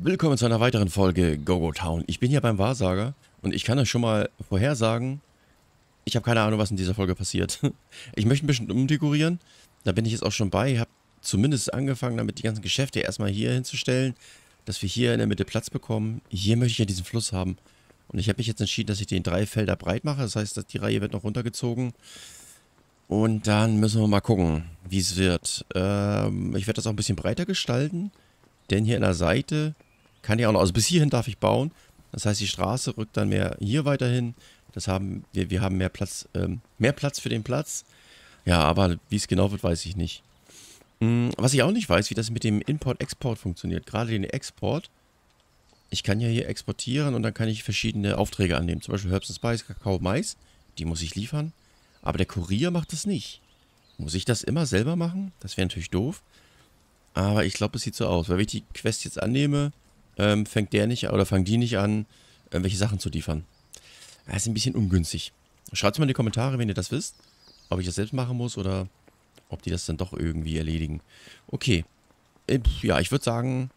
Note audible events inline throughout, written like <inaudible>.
Willkommen zu einer weiteren Folge GoGo Town. Ich bin hier beim Wahrsager und ich kann euch schon mal vorhersagen, ich habe keine Ahnung, was in dieser Folge passiert. <laughs> Ich möchte ein bisschen umdekorieren, da bin ich jetzt auch schon bei. Ich habe zumindest angefangen, damit die ganzen Geschäfte erstmal hier hinzustellen, dass wir hier in der Mitte Platz bekommen. Hier möchte ich ja diesen Fluss haben. Und ich habe mich jetzt entschieden, dass ich den drei Felder breit mache. Das heißt, dass die Reihe wird noch runtergezogen. Und dann müssen wir mal gucken, wie es wird. Ähm, ich werde das auch ein bisschen breiter gestalten. Denn hier an der Seite kann ich auch noch, also bis hierhin darf ich bauen. Das heißt, die Straße rückt dann mehr hier weiterhin. Das haben wir, wir haben mehr Platz, ähm, mehr Platz für den Platz. Ja, aber wie es genau wird, weiß ich nicht. Hm, was ich auch nicht weiß, wie das mit dem Import-Export funktioniert. Gerade den Export. Ich kann ja hier exportieren und dann kann ich verschiedene Aufträge annehmen. Zum Beispiel Herbs and Spice, Kakao, Mais. Die muss ich liefern. Aber der Kurier macht das nicht. Muss ich das immer selber machen? Das wäre natürlich doof. Aber ich glaube, es sieht so aus. Weil wenn ich die Quest jetzt annehme, ähm, fängt der nicht oder fangen die nicht an, irgendwelche Sachen zu liefern. Das ist ein bisschen ungünstig. Schreibt mal in die Kommentare, wenn ihr das wisst. Ob ich das selbst machen muss oder ob die das dann doch irgendwie erledigen. Okay. Äh, ja, ich würde sagen,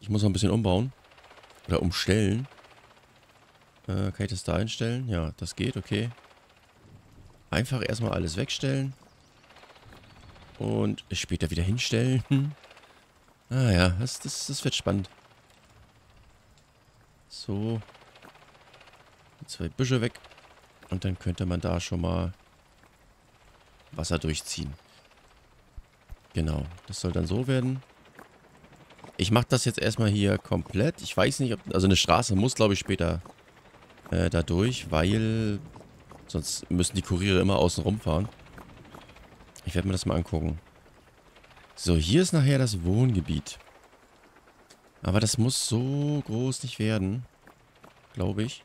ich muss noch ein bisschen umbauen. Oder umstellen. Äh, kann ich das da einstellen? Ja, das geht, okay. Einfach erstmal alles wegstellen. Und später wieder hinstellen. <laughs> Ah ja, das, das, das wird spannend. So. Die zwei Büsche weg. Und dann könnte man da schon mal Wasser durchziehen. Genau, das soll dann so werden. Ich mache das jetzt erstmal hier komplett. Ich weiß nicht, ob... Also eine Straße muss, glaube ich, später äh, da durch, weil... Sonst müssen die Kuriere immer außen rumfahren. Ich werde mir das mal angucken. So, hier ist nachher das Wohngebiet. Aber das muss so groß nicht werden. Glaube ich.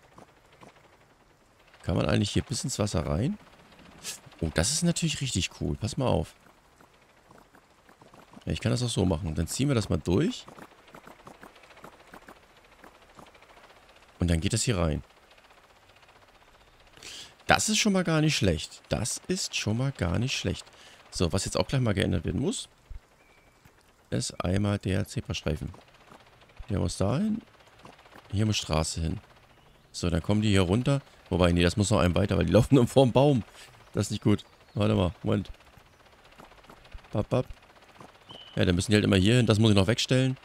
Kann man eigentlich hier bis ins Wasser rein? Oh, das ist natürlich richtig cool. Pass mal auf. Ich kann das auch so machen. Dann ziehen wir das mal durch. Und dann geht das hier rein. Das ist schon mal gar nicht schlecht. Das ist schon mal gar nicht schlecht. So, was jetzt auch gleich mal geändert werden muss, ist einmal der Zebrastreifen. Der muss dahin. Hier muss Straße hin. So, dann kommen die hier runter. Wobei, nee, das muss noch einem weiter, weil die <laughs> laufen nur vor dem Baum. Das ist nicht gut. Warte mal, Moment. Bap, bap. Ja, dann müssen die halt immer hier hin. Das muss ich noch wegstellen.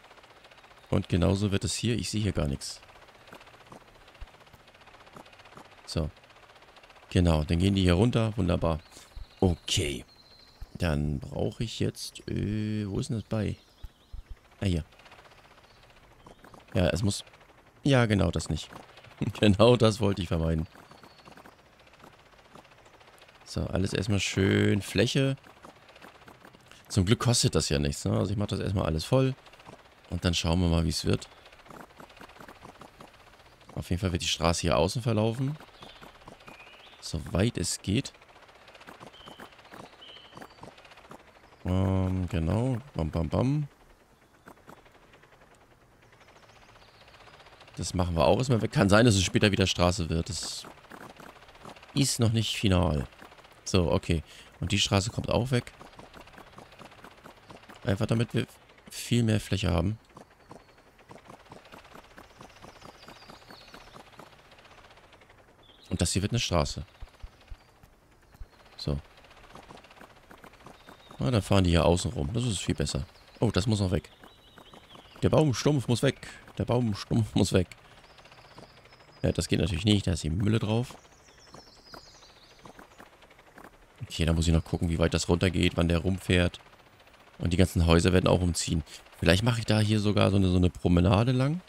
Und genauso wird es hier. Ich sehe hier gar nichts. So. Genau, dann gehen die hier runter. Wunderbar. Okay. Dann brauche ich jetzt... Äh, wo ist denn das bei? Ah, hier. Ja, es muss... Ja, genau das nicht. <laughs> genau das wollte ich vermeiden. So, alles erstmal schön Fläche. Zum Glück kostet das ja nichts. Ne? Also ich mache das erstmal alles voll. Und dann schauen wir mal, wie es wird. Auf jeden Fall wird die Straße hier außen verlaufen. Soweit es geht. Ähm, genau. Bam, bam, bam. Das machen wir auch erstmal weg. Kann sein, dass es später wieder Straße wird. Das ist noch nicht final. So, okay. Und die Straße kommt auch weg. Einfach damit wir viel mehr Fläche haben. Und das hier wird eine Straße. So. Na, dann fahren die hier außen rum. Das ist viel besser. Oh, das muss noch weg. Der Baumstumpf muss weg. Der Baumstumpf muss weg. Ja, das geht natürlich nicht. Da ist die Mülle drauf. Okay, da muss ich noch gucken, wie weit das runtergeht, wann der rumfährt. Und die ganzen Häuser werden auch umziehen. Vielleicht mache ich da hier sogar so eine, so eine Promenade lang.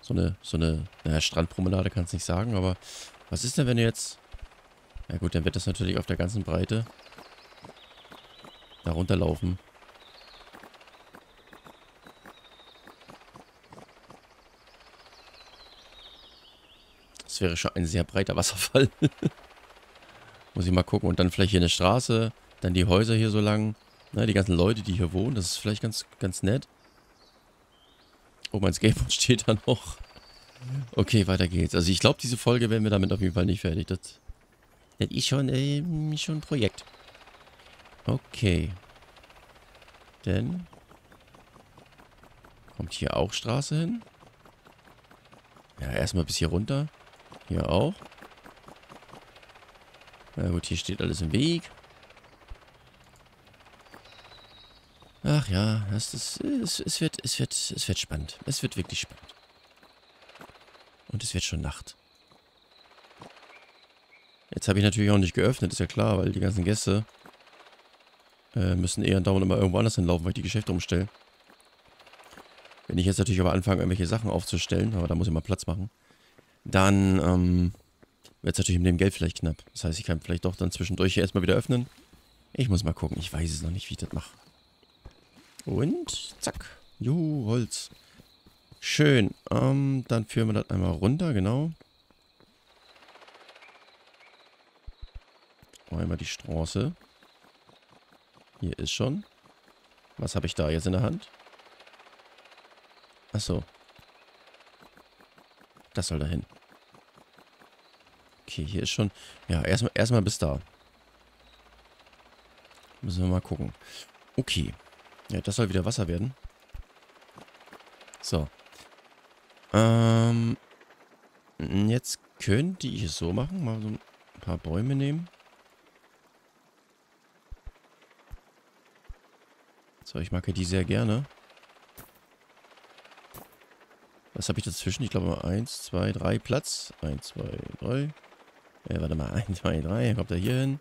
So eine, so eine, naja, Strandpromenade kann es nicht sagen, aber was ist denn, wenn jetzt... Ja gut, dann wird das natürlich auf der ganzen Breite da runterlaufen. Das wäre schon ein sehr breiter Wasserfall. <laughs> Muss ich mal gucken. Und dann vielleicht hier eine Straße, dann die Häuser hier so lang. Na, die ganzen Leute, die hier wohnen, das ist vielleicht ganz, ganz nett. Oh, mein Skateboard <laughs> steht da noch. Okay, weiter geht's. Also ich glaube, diese Folge werden wir damit auf jeden Fall nicht fertig. Das, das ist schon, äh, schon ein Projekt. Okay. Denn Kommt hier auch Straße hin? Ja, erstmal bis hier runter. Hier auch. Na gut, hier steht alles im Weg. Ach ja, das ist, es, es, wird, es, wird, es wird spannend. Es wird wirklich spannend. Und es wird schon Nacht. Jetzt habe ich natürlich auch nicht geöffnet, ist ja klar, weil die ganzen Gäste äh, müssen eher dauernd immer irgendwo anders hinlaufen, weil ich die Geschäfte umstelle. Wenn ich jetzt natürlich aber anfange, irgendwelche Sachen aufzustellen, aber da muss ich mal Platz machen, dann ähm, wird es natürlich mit dem Geld vielleicht knapp. Das heißt, ich kann vielleicht doch dann zwischendurch hier erstmal wieder öffnen. Ich muss mal gucken. Ich weiß es noch nicht, wie ich das mache. Und zack. Juhu, Holz. Schön. Ähm, dann führen wir das einmal runter, genau. Einmal die Straße. Hier ist schon. Was habe ich da jetzt in der Hand? Achso. Das soll da hin. Okay, hier ist schon... Ja, erstmal erstmal bis da. Müssen wir mal gucken. Okay. Ja, das soll wieder Wasser werden. So. Ähm... Jetzt könnte ich es so machen. Mal so ein paar Bäume nehmen. So, ich mag ja die sehr gerne. Was habe ich dazwischen? Ich glaube, 1, 2, 3 Platz. 1, 2, 3. Ja, warte mal. 1, 2, 3. Kommt er hier hin?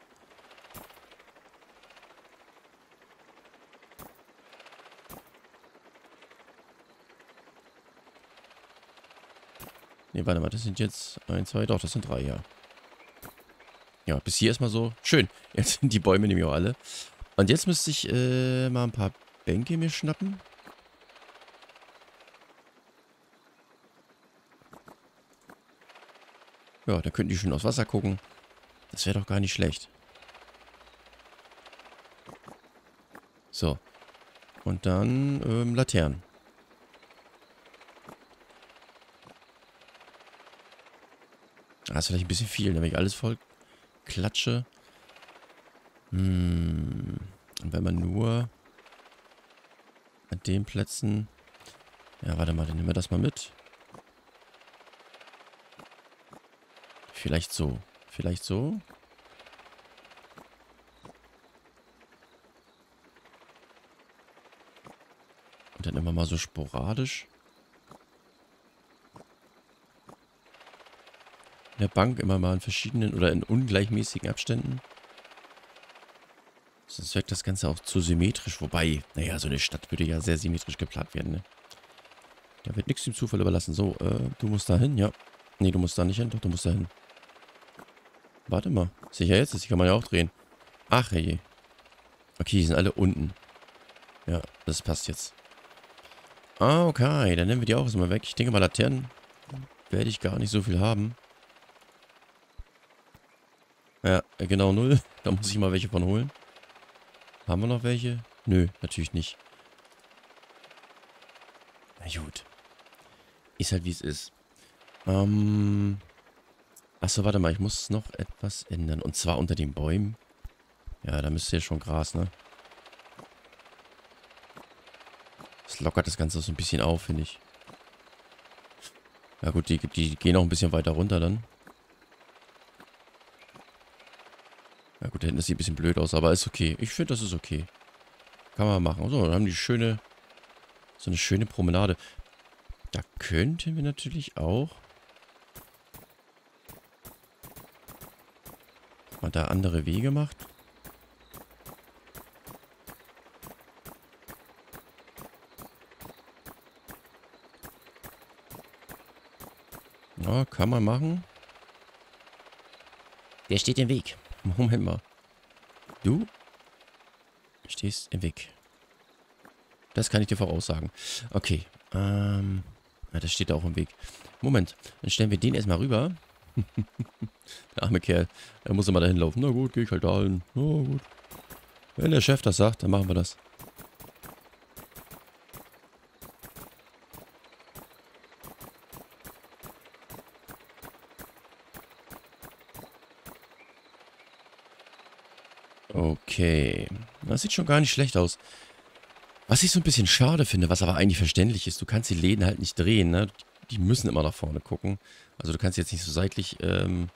Ne, warte mal. Das sind jetzt 1, 2, doch, das sind 3, ja. Ja, bis hier erstmal so. Schön. <laughs> Jetzt sind die Bäume nämlich auch alle. Und jetzt müsste ich äh, mal ein paar Bänke mir schnappen. Ja, da könnten die schon aufs Wasser gucken. Das wäre doch gar nicht schlecht. So. Und dann ähm, Laternen. Ah, ist vielleicht ein bisschen viel, wenn ich alles voll klatsche. Hm. Und wenn man nur an den Plätzen... Ja, warte mal, dann nehmen wir das mal mit. Vielleicht so. Vielleicht so. Und dann immer mal so sporadisch. In der Bank immer mal in verschiedenen oder in ungleichmäßigen Abständen. Sonst wirkt das Ganze auch zu symmetrisch. Wobei, naja, so eine Stadt würde ja sehr symmetrisch geplant werden, ne? Da wird nichts dem Zufall überlassen. So, äh, du musst da hin, ja. Nee, du musst da nicht hin, doch, du musst da hin. Warte mal. Sicher jetzt? Die kann man ja auch drehen. Ach, hey. Okay, die sind alle unten. Ja, das passt jetzt. Ah, okay. Dann nehmen wir die auch erstmal weg. Ich denke mal, Laternen werde ich gar nicht so viel haben. Ja, genau null. <laughs> Da muss ich mal welche von holen. Haben wir noch welche? Nö, natürlich nicht. Na gut. Ist halt wie es ist. Ähm, Achso, warte mal, ich muss noch etwas ändern. Und zwar unter den Bäumen. Ja, da müsste ja schon Gras, ne? Das lockert das Ganze so ein bisschen auf, finde ich. Ja gut, die, die gehen auch ein bisschen weiter runter dann. Gut, da hinten sieht ein bisschen blöd aus, aber ist okay. Ich finde, das ist okay. Kann man machen. So, dann haben die schöne, so eine schöne Promenade. Da könnten wir natürlich auch man da andere Wege macht. Ja, kann man machen. Der steht im Weg. Moment mal. Du stehst im Weg. Das kann ich dir voraussagen. Okay. Ähm, ja, das steht auch im Weg. Moment. Dann stellen wir den erstmal rüber. <laughs> der arme Kerl. Er muss immer dahin laufen. Na gut, geh ich halt da hin. Na gut. Wenn der Chef das sagt, dann machen wir das. Okay. Das sieht schon gar nicht schlecht aus. Was ich so ein bisschen schade finde, was aber eigentlich verständlich ist, du kannst die Läden halt nicht drehen, ne? Die müssen immer nach vorne gucken. Also du kannst jetzt nicht so seitlich ähm,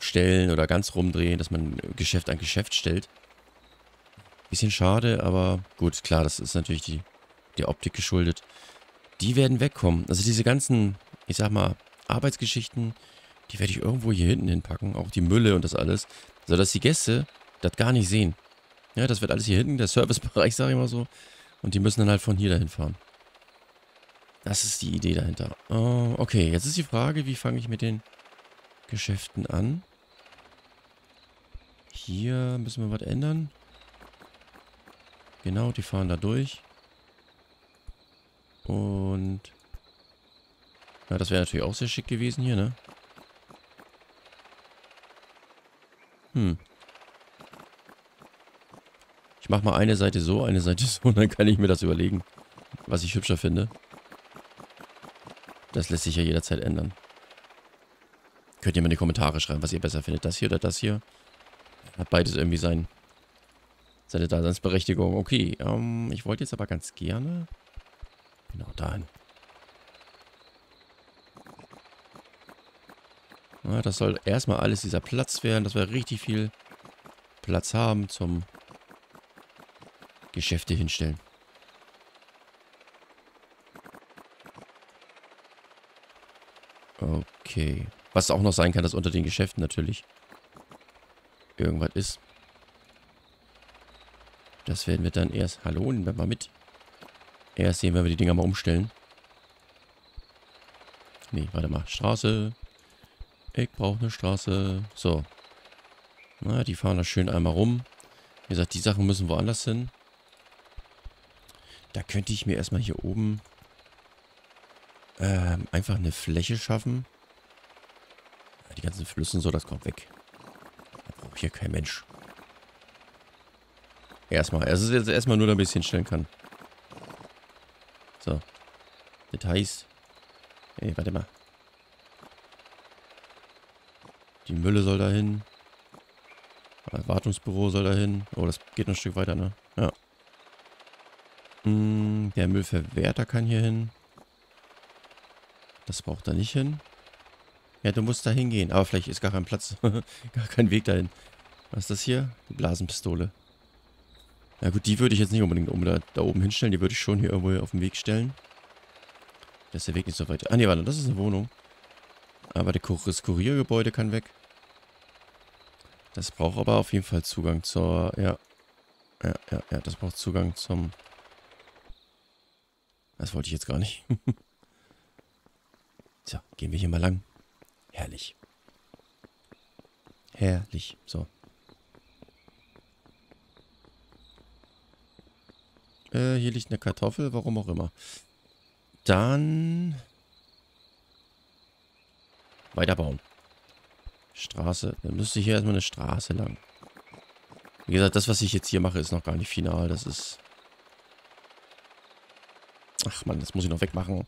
stellen oder ganz rumdrehen, dass man Geschäft an Geschäft stellt. Bisschen schade, aber gut, klar, das ist natürlich die, der Optik geschuldet. Die werden wegkommen. Also diese ganzen, ich sag mal, Arbeitsgeschichten, die werde ich irgendwo hier hinten hinpacken. Auch die Mülle und das alles. Sodass die Gäste das gar nicht sehen. Ja, das wird alles hier hinten, der Servicebereich, <laughs> sag ich mal so. Und die müssen dann halt von hier dahin fahren. Das ist die Idee dahinter. Oh, okay, jetzt ist die Frage, wie fange ich mit den Geschäften an? Hier müssen wir was ändern. Genau, die fahren da durch. Und... Ja, das wäre natürlich auch sehr schick gewesen hier, ne? Hm. Ich mache mal eine Seite so, eine Seite so, und <laughs> dann kann ich mir das überlegen, was ich hübscher finde. Das lässt sich ja jederzeit ändern. Könnt ihr mal in die Kommentare schreiben, was ihr besser findet. Das hier oder das hier. Hat beides irgendwie sein, seine Daseinsberechtigung. Okay, ähm, ich wollte jetzt aber ganz gerne... Genau, dahin. Ja, das soll erstmal alles dieser Platz werden, dass wir richtig viel Platz haben zum Geschäfte hinstellen. Okay. Was auch noch sein kann, dass unter den Geschäften natürlich irgendwas ist. Das werden wir dann erst... Hallo, nehmen wir mal mit. Erst sehen, wenn wir die Dinger mal umstellen. Nee, warte mal. Straße. Ich brauche eine Straße. So. Na, die fahren da schön einmal rum. Wie gesagt, die Sachen müssen woanders hin. Da könnte ich mir erstmal hier oben ähm, einfach eine Fläche schaffen. Die ganzen Flüsse und so, das kommt weg. Da braucht hier kein Mensch. Erstmal. Es ist jetzt erstmal nur, damit ich es hinstellen kann. So. Details. Ey, warte mal. Die Mülle soll dahin. Wartungsbüro soll dahin. Oh, das geht noch ein Stück weiter, ne? Ja. Hm, der Müllverwerter kann hier hin. Das braucht er nicht hin. Ja, du musst da hingehen. Aber vielleicht ist gar kein Platz. <laughs> gar kein Weg dahin. Was ist das hier? Die Blasenpistole. Ja gut, die würde ich jetzt nicht unbedingt da, oben hinstellen. Die würde ich schon hier irgendwo auf den Weg stellen. Da ist der Weg nicht so weit. Ah ne, warte, das ist eine Wohnung. Aber das Kuriergebäude kann weg. Das braucht aber auf jeden Fall Zugang zur... Ja. Ja, ja, ja, das braucht Zugang zum... Das wollte ich jetzt gar nicht. <laughs> so, gehen wir hier mal lang. Herrlich. Herrlich. So. Äh, hier liegt eine Kartoffel, warum auch immer. Dann... Weiterbauen. Straße. Dann müsste hier erstmal eine Straße lang. Wie gesagt, das, was ich jetzt hier mache, ist noch gar nicht final. Das ist... Ach man, das muss ich noch wegmachen.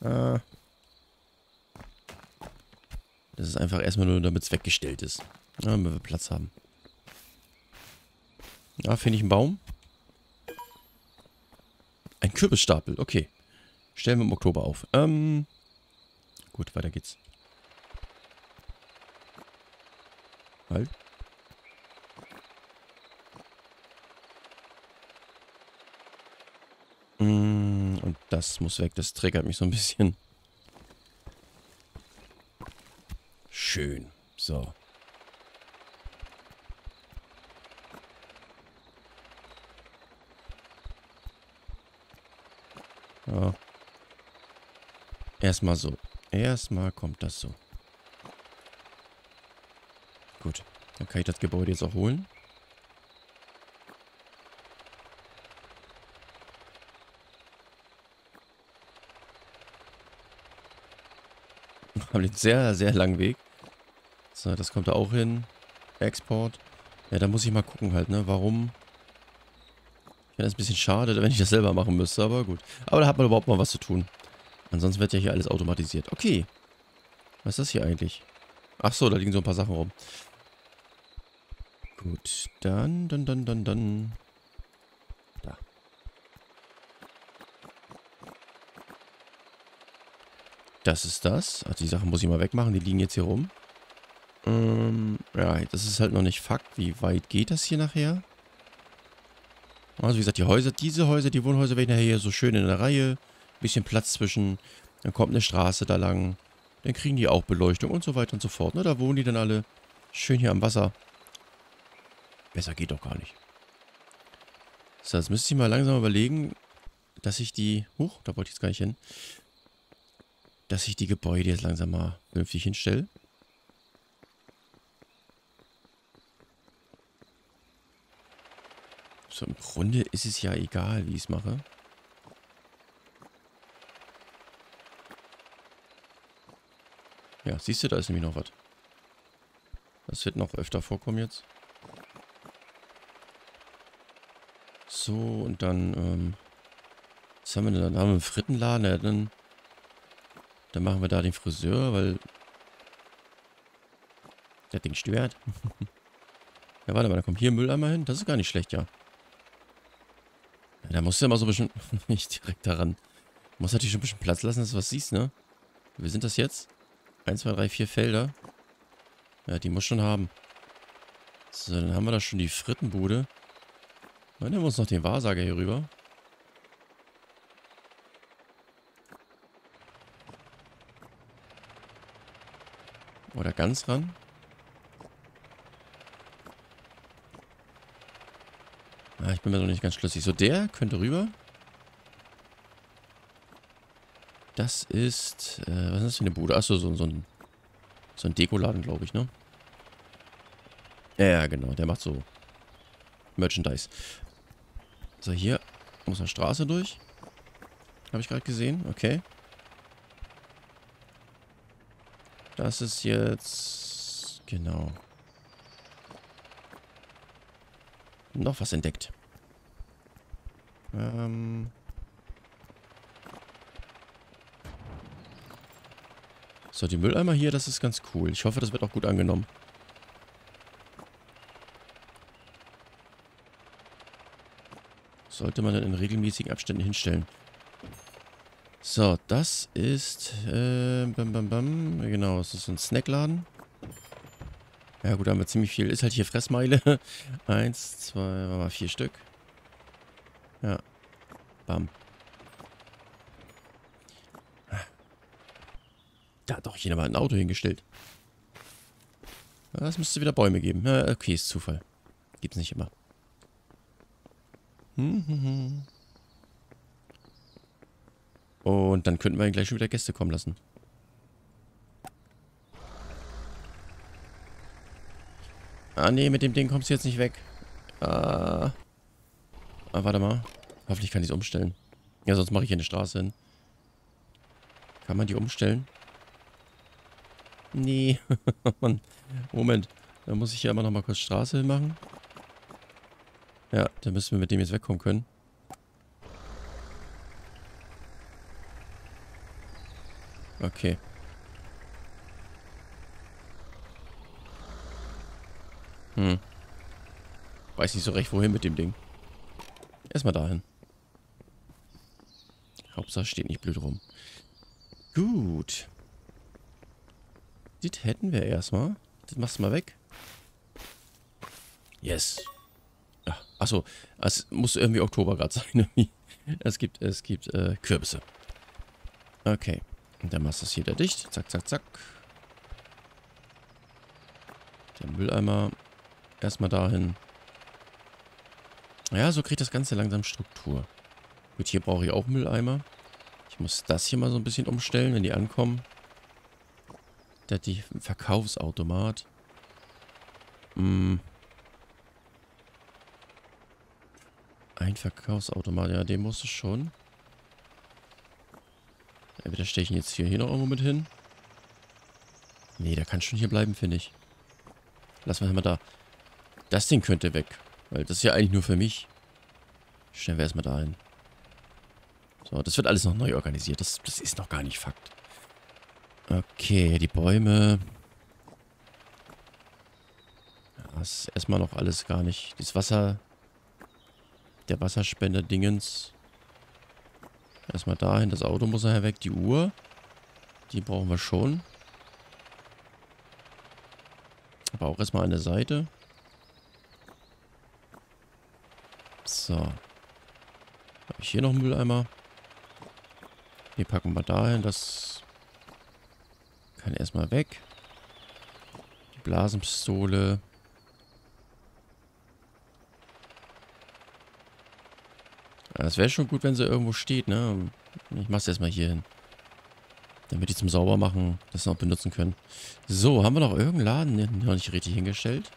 Äh... Das ist einfach erstmal nur, damit es weggestellt ist. Ja, damit wir Platz haben. Ja, finde ich einen Baum. Ein Kürbisstapel, okay. Stellen wir im Oktober auf. Ähm, gut, weiter geht's. Halt. Mm, und das muss weg, das triggert mich so ein bisschen. Schön. So. Ja. Erstmal so. Erstmal kommt das so. Gut. Dann kann ich das Gebäude jetzt auch holen. Haben einen sehr, sehr langen Weg. So, das kommt da auch hin. Export. Ja, da muss ich mal gucken halt, ne? Warum wäre das ein bisschen schade, wenn ich das selber machen müsste, aber gut. Aber da hat man überhaupt mal was zu tun. Ansonsten wird ja hier alles automatisiert. Okay. Was ist das hier eigentlich? Ach so, da liegen so ein paar Sachen rum. Gut, dann, dann, dann, dann, dann. Das ist das. Also die Sachen muss ich mal wegmachen, die liegen jetzt hier rum. Ähm, ja, das ist halt noch nicht Fakt. Wie weit geht das hier nachher? Also wie gesagt, die Häuser, diese Häuser, die Wohnhäuser werden nachher hier so schön in der Reihe. Bisschen Platz zwischen. Dann kommt eine Straße da lang. Dann kriegen die auch Beleuchtung und so weiter und so fort. Ne? Da wohnen die dann alle schön hier am Wasser. Besser geht doch gar nicht. So, jetzt müsste ich mal langsam überlegen, dass ich die... Huch, da wollte ich jetzt gar nicht hin. Dass ich die Gebäude jetzt langsam mal vernünftig hinstelle. So, im Grunde ist es ja egal, wie ich es mache. Ja, siehst du, da ist nämlich noch was. Das wird noch öfter vorkommen jetzt. So, und dann, ähm, was haben wir denn? Dann haben wir einen Frittenladen, ja, dann, dann machen wir da den Friseur, weil das Ding stört. <laughs> ja, warte mal, da kommt hier Mülleimer hin. Das ist gar nicht schlecht, ja. ja da musst du ja mal so ein bisschen, <laughs> nicht direkt daran. Muss natürlich schon ein bisschen Platz lassen, dass du was siehst, ne? Wie sind das jetzt? 1, 2, 3, 4 Felder. Ja, die muss schon haben. So, dann haben wir da schon die Frittenbude. Dann nehmen wir uns noch den Wahrsager hier rüber. Oder ganz ran. Ah, ich bin mir noch nicht ganz schlüssig. So, der könnte rüber. Das ist, äh, was ist das für eine Bude? Achso, so, so ein, so ein Dekoladen, glaube ich, ne? Ja, genau. Der macht so Merchandise. So, hier muss eine Straße durch. Habe ich gerade gesehen. Okay. Das ist jetzt... Genau. Noch was entdeckt. Ähm... So, die Mülleimer hier, das ist ganz cool. Ich hoffe, das wird auch gut angenommen. Sollte man dann in regelmäßigen Abständen hinstellen. So, das ist, äh, bam, bam, bam. Genau, das ist ein Snackladen. Ja gut, da haben wir ziemlich viel. Ist halt hier Fressmeile. <laughs> Eins, zwei, vier Stück. Ja. Bam. Da hat doch jeder mal ein Auto hingestellt. Es müsste wieder Bäume geben. Okay, ist Zufall. Gibt's nicht immer. Und dann könnten wir ihn gleich schon wieder Gäste kommen lassen. Ah, nee, mit dem Ding kommst du jetzt nicht weg. Ah. ah warte mal. Hoffentlich kann ich es umstellen. Ja, sonst mache ich hier eine Straße hin. Kann man die umstellen? Nee. <laughs> Moment. Da muss ich hier aber nochmal kurz Straße hinmachen. Ja, dann müssen wir mit dem jetzt wegkommen können. Okay. Hm. Weiß nicht so recht, wohin mit dem Ding. Erstmal dahin. Hauptsache steht nicht blöd rum. Gut. Das hätten wir erstmal. Das machst du mal weg. Yes. Ja, achso, es muss irgendwie Oktober gerade sein. <laughs> es gibt, es gibt äh, Kürbisse. Okay. Und dann machst du das hier da dicht. Zack, zack, zack. Der Mülleimer erstmal dahin. Ja, so kriegt das Ganze langsam Struktur. Gut, hier brauche ich auch Mülleimer. Ich muss das hier mal so ein bisschen umstellen, wenn die ankommen. Der hat die Verkaufsautomat. Hm. Ein Verkaufsautomat, ja, den muss es schon. Entweder steche ich jetzt hier, hier noch irgendwo mit hin. Nee, der kann schon hier bleiben, finde ich. Lassen wir mal da. Das Ding könnte weg. Weil das ist ja eigentlich nur für mich. Stellen wir erstmal da hin. So, das wird alles noch neu organisiert. Das, das ist noch gar nicht Fakt. Okay, die Bäume. Das ist erstmal noch alles gar nicht. Das Wasser. Der Wasserspender-Dingens. Erstmal dahin. Das Auto muss nachher weg. Die Uhr. Die brauchen wir schon. Aber auch erstmal an der Seite. So. Habe ich hier noch einen Mülleimer? Die packen wir dahin. Das kann erstmal weg. Die Blasenpistole. Das wäre schon gut, wenn sie irgendwo steht, ne? Ich mach's erstmal hier hin. Damit die zum Saubermachen das noch benutzen können. So, haben wir noch irgendeinen Laden noch nicht richtig hingestellt?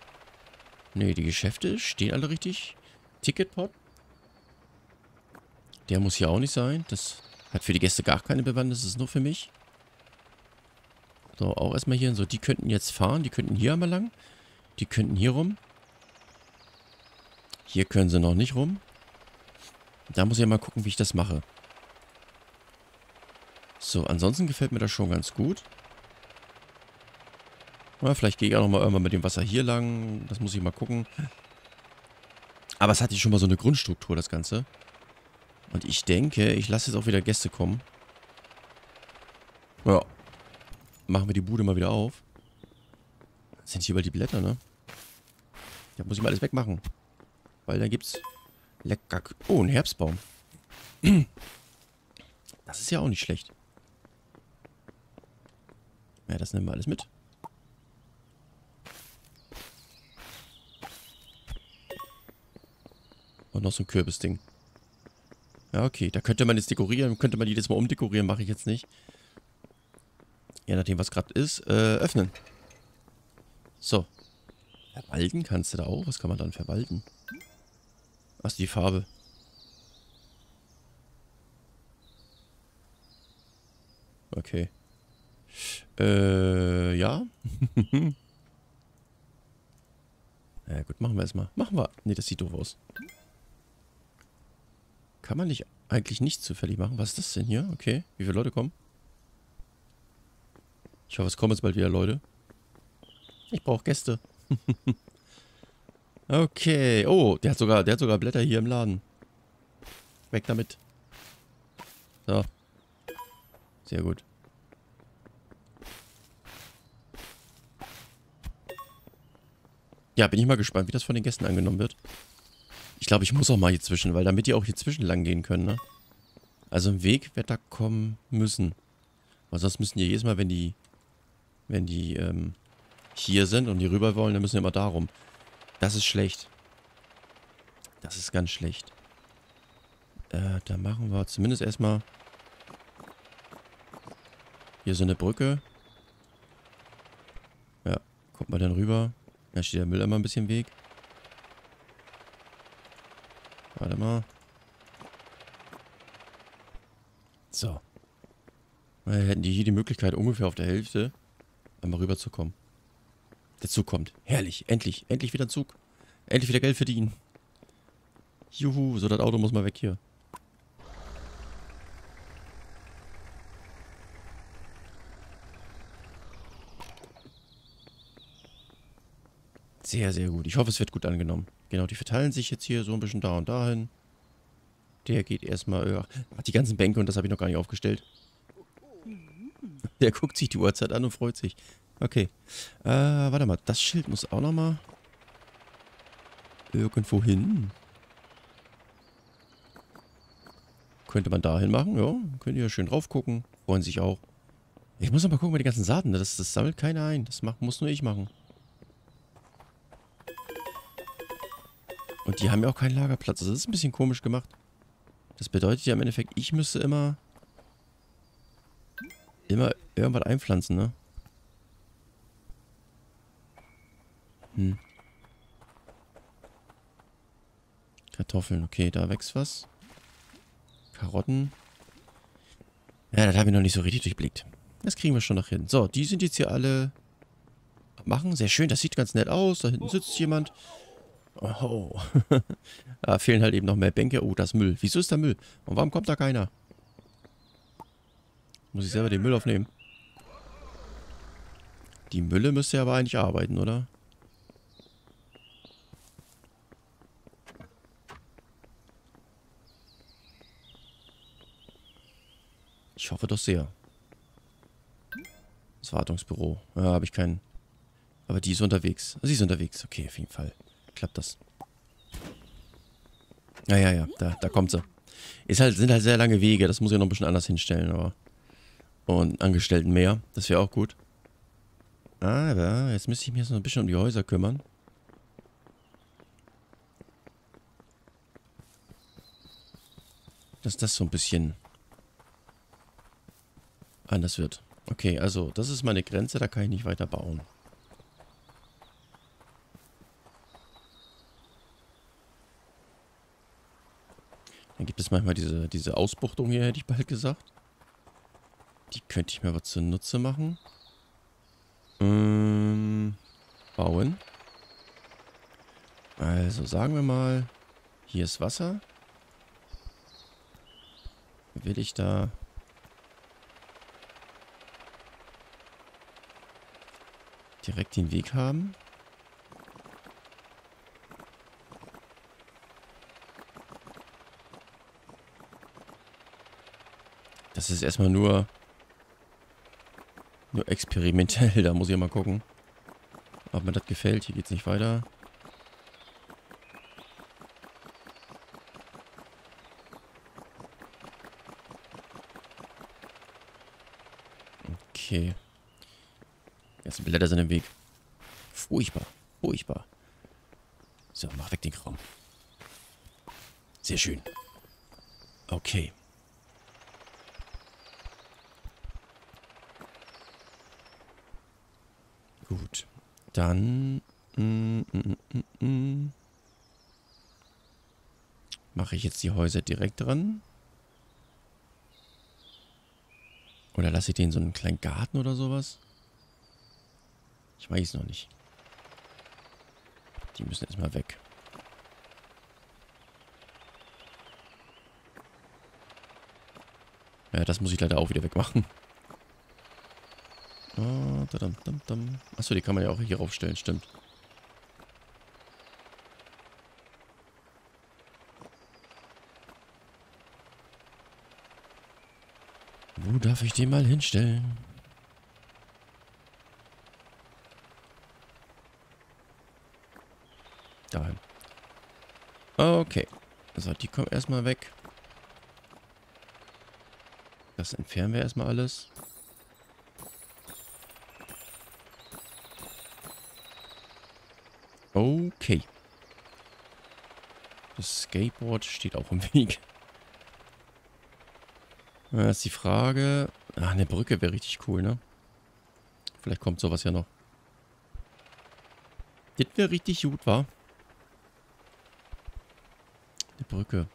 Ne, die Geschäfte stehen alle richtig. Ticketpot. Der muss hier auch nicht sein. Das hat für die Gäste gar keine Bewandtnis. Das ist nur für mich. So, auch erstmal hier. So, die könnten jetzt fahren. Die könnten hier einmal lang. Die könnten hier rum. Hier können sie noch nicht rum. Da muss ich ja mal gucken, wie ich das mache. So, ansonsten gefällt mir das schon ganz gut. Ja, vielleicht gehe ich auch nochmal irgendwann mit dem Wasser hier lang. Das muss ich mal gucken. Aber es hat hier schon mal so eine Grundstruktur, das Ganze. Und ich denke, ich lasse jetzt auch wieder Gäste kommen. Ja. Machen wir die Bude mal wieder auf. Sind hier überall die Blätter, ne? Da muss ich mal alles wegmachen. Weil da gibt's lecker... Oh, ein Herbstbaum. <clears throat> Das ist ja auch nicht schlecht. Ja, das nehmen wir alles mit. Und noch so ein Kürbisding. Ja, okay. Da könnte man jetzt dekorieren. Könnte man jedes Mal umdekorieren. Mache ich jetzt nicht. Je nachdem, was gerade ist. Äh, öffnen. So. Verwalten kannst du da auch. Was kann man dann verwalten? Was die Farbe? Okay. Äh, ja. <laughs> ja gut, machen wir erstmal. Machen wir. Ne, das sieht doof aus. Kann man nicht eigentlich nicht zufällig machen? Was ist das denn hier? Okay. Wie viele Leute kommen? Ich hoffe, es kommen jetzt bald wieder Leute. Ich brauche Gäste. <laughs> okay. Oh, der hat sogar, der hat sogar Blätter hier im Laden. Weg damit. So. Sehr gut. Ja, bin ich mal gespannt, wie das von den Gästen angenommen wird. Ich glaube, ich muss auch mal hier zwischen, weil damit die auch hier zwischen lang gehen können, ne? Also ein Weg wird da kommen müssen. Weil sonst müssen die jedes Mal, wenn die, wenn die ähm, hier sind und hier rüber wollen, dann müssen die immer darum. Das ist schlecht. Das ist ganz schlecht. Äh, da machen wir zumindest erstmal hier so eine Brücke. Ja, kommt man dann rüber. Da steht der Müll immer ein bisschen im Weg. Warte mal. So. Dann hätten die hier die Möglichkeit, ungefähr auf der Hälfte einmal rüberzukommen. Der Zug kommt. Herrlich. Endlich. Endlich wieder Zug. Endlich wieder Geld verdienen. Juhu. So, das Auto muss mal weg hier. Sehr, sehr gut. Ich hoffe, es wird gut angenommen. Genau, die verteilen sich jetzt hier so ein bisschen da und dahin. Der geht erstmal... Ja, die ganzen Bänke und das habe ich noch gar nicht aufgestellt. Der guckt sich die Uhrzeit an und freut sich. Okay. Äh, warte mal. Das Schild muss auch nochmal irgendwo hin. Könnte man dahin machen, ja. Könnt ihr ja schön drauf gucken. Freuen sich auch. Ich muss noch mal gucken bei den ganzen Saaten. Das, das sammelt keiner ein. Das macht, muss nur ich machen. Und die haben ja auch keinen Lagerplatz. Das ist ein bisschen komisch gemacht. Das bedeutet ja im Endeffekt, ich müsste immer immer irgendwas einpflanzen, ne? Hm. Kartoffeln, okay, da wächst was. Karotten. Ja, das habe ich noch nicht so richtig durchblickt. Das kriegen wir schon noch hin. So, die sind jetzt hier alle machen. Sehr schön, das sieht ganz nett aus. Da hinten sitzt jemand. Oh. <laughs> da fehlen halt eben noch mehr Bänke. Oh, das Müll. Wieso ist da Müll? Und warum kommt da keiner? Muss ich selber den Müll aufnehmen? Die Mülle müsste ja aber eigentlich arbeiten, oder? Ich hoffe doch sehr. Das Wartungsbüro. Ja, habe ich keinen. Aber die ist unterwegs. Sie ist unterwegs. Okay, auf jeden Fall. Klappt das. Ja, ja, ja. Da, da kommt sie. Ist halt, sind halt sehr lange Wege. Das muss ich noch ein bisschen anders hinstellen, aber. Und Angestellten mehr. Das wäre auch gut. Aber jetzt müsste ich mich jetzt noch ein bisschen um die Häuser kümmern. Dass das so ein bisschen anders wird. Okay, also das ist meine Grenze, da kann ich nicht weiter bauen. Dann gibt es manchmal diese, diese Ausbuchtung hier, hätte ich bald gesagt. Die könnte ich mir aber zunutze machen. Ähm, bauen. Also sagen wir mal, hier ist Wasser. Will ich da... direkt den Weg haben? Das ist erstmal nur nur experimentell, <laughs> da muss ich mal gucken. Ob mir das gefällt. Hier geht's nicht weiter. Okay. Jetzt Blätter sind im Weg. Furchtbar. Furchtbar. So, mach weg den Kram. Sehr schön. Okay. Gut. Dann mm, mm, mm, mache ich jetzt die Häuser direkt dran. Oder lasse ich den so einen kleinen Garten oder sowas? Ich weiß noch nicht. Die müssen erstmal weg. Ja, das muss ich leider auch wieder wegmachen. Oh, dadam, dam, dam. Achso, die kann man ja auch hier aufstellen, stimmt. Wo darf ich den mal hinstellen? Dahin. Okay. So, die kommen erstmal weg. Das entfernen wir erstmal alles. Okay. Das Skateboard steht auch im <laughs> Weg. Da ist die Frage... Ach, eine Brücke wäre richtig cool, ne? Vielleicht kommt sowas ja noch. Das wäre richtig gut, war. Brücke.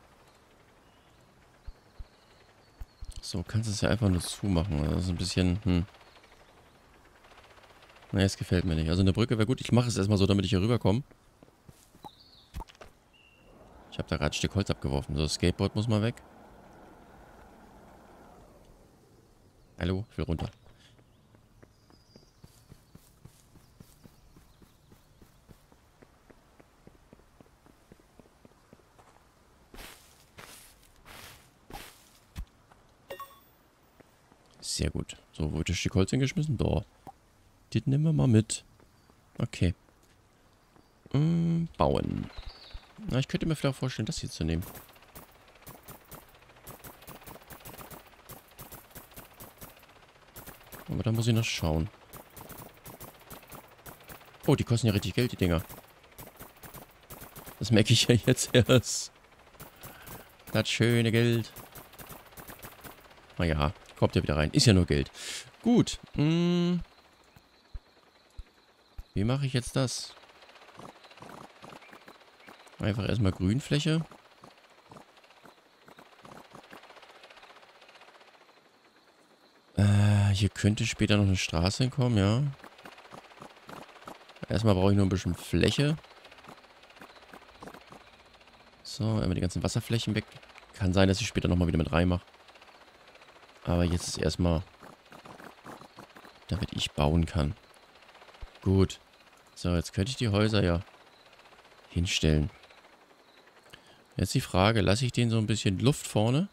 So, kannst du es ja einfach nur zumachen. Das ist ein bisschen... Hm. Nee, es gefällt mir nicht. Also eine Brücke wäre gut. Ich mache es erstmal so, damit ich hier rüberkomme. Ich habe da gerade ein Stück Holz abgeworfen. So, das Skateboard muss mal weg. Hallo, ich will runter. Sehr gut. Wird das Stück Holz hingeschmissen? Da. Den nehmen wir mal mit. Okay. Ähm, bauen. Na, ich könnte mir vielleicht vorstellen, das hier zu nehmen. Aber da muss ich noch schauen. Oh, die kosten ja richtig Geld, die Dinger. Das merke ich ja jetzt <laughs> erst. Das schöne Geld. Naja, kommt ja wieder rein. Ist ja nur Geld. Gut. Hm. Wie mache ich jetzt das? Einfach erstmal Grünfläche. Äh, hier könnte später noch eine Straße hinkommen, ja. Erstmal brauche ich nur ein bisschen Fläche. So, einmal die ganzen Wasserflächen weg. Kann sein, dass ich später nochmal wieder mit reinmache. Aber jetzt ist erstmal, damit ich bauen kann. Gut. So, jetzt könnte ich die Häuser ja hinstellen. Jetzt die Frage, lasse ich denen so ein bisschen Luft vorne?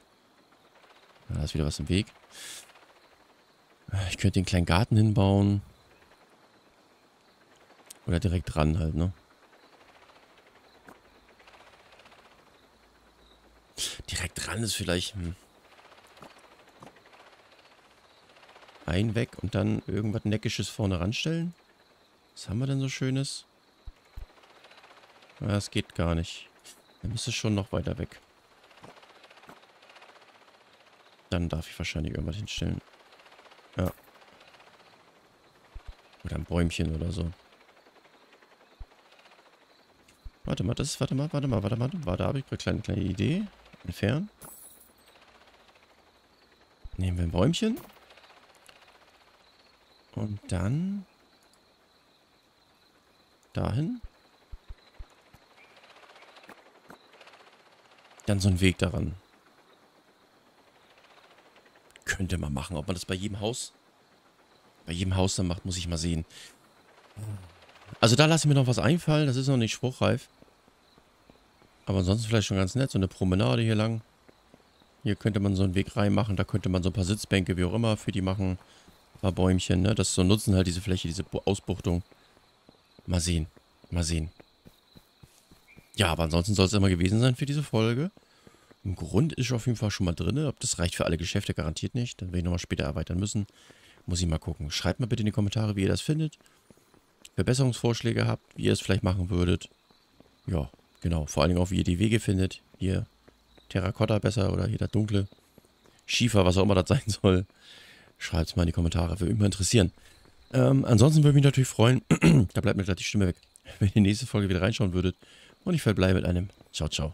Da ist wieder was im Weg. Ich könnte den kleinen Garten hinbauen. Oder direkt dran halt, ne? Direkt dran ist vielleicht... Hm. Ein weg und dann irgendwas Neckisches vorne ranstellen? Was haben wir denn so Schönes? Ja, das geht gar nicht. Dann müsste schon noch weiter weg. Dann darf ich wahrscheinlich irgendwas hinstellen. Ja. Oder ein Bäumchen oder so. Warte mal, das ist, warte mal, warte mal, warte mal, warte, habe ich eine kleine, kleine Idee. Entfernen. Nehmen wir ein Bäumchen. Und dann dahin. Dann so ein Weg daran. Könnte man machen. Ob man das bei jedem Haus bei jedem Haus dann macht, muss ich mal sehen. Also da lasse ich mir noch was einfallen. Das ist noch nicht spruchreif. Aber ansonsten vielleicht schon ganz nett. So eine Promenade hier lang. Hier könnte man so einen Weg reinmachen. Da könnte man so ein paar Sitzbänke, wie auch immer, für die machen. Ein paar Bäumchen, ne? Das so nutzen halt diese Fläche, diese Ausbuchtung. Mal sehen. Mal sehen. Ja, aber ansonsten soll es immer gewesen sein für diese Folge. Im Grund ist auf jeden Fall schon mal drin. Ob das reicht für alle Geschäfte, garantiert nicht. Dann werde ich nochmal später erweitern müssen. Muss ich mal gucken. Schreibt mal bitte in die Kommentare, wie ihr das findet. Verbesserungsvorschläge habt, wie ihr es vielleicht machen würdet. Ja, genau. Vor allen Dingen auch, wie ihr die Wege findet. Hier Terrakotta besser oder hier das dunkle. Schiefer, was auch immer das <laughs> sein soll. Schreibt es mal in die Kommentare, würde mich mal interessieren. Ähm, ansonsten würde ich mich natürlich freuen, <clears throat> da bleibt mir gleich die Stimme weg, wenn ihr in die nächste Folge wieder reinschauen würdet. Und ich verbleibe mit einem Ciao, ciao.